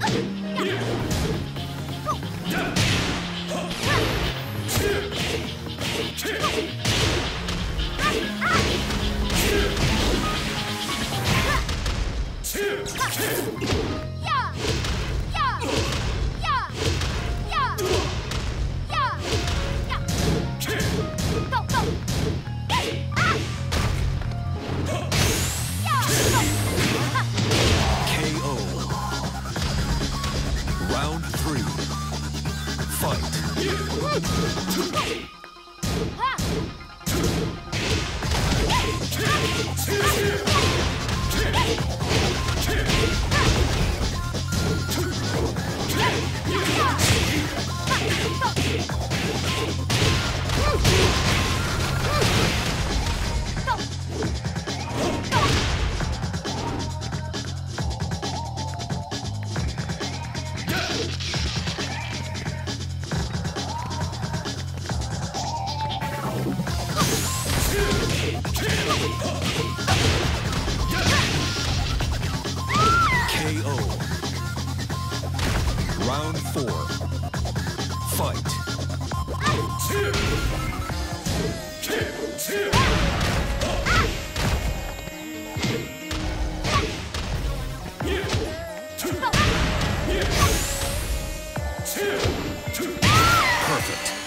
Go! Round three. Fight. KO. Round four. Fight. Perfect.